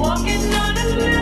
walking on a limb.